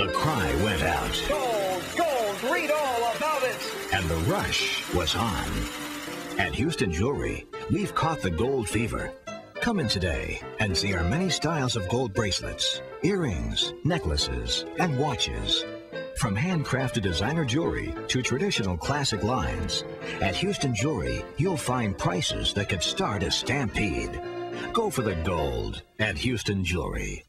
the cry went out. Gold, gold, read all about it. And the rush was on. At Houston Jewelry, we've caught the gold fever. Come in today and see our many styles of gold bracelets, earrings, necklaces, and watches. From handcrafted designer jewelry to traditional classic lines, at Houston Jewelry, you'll find prices that could start a stampede. Go for the gold at Houston Jewelry.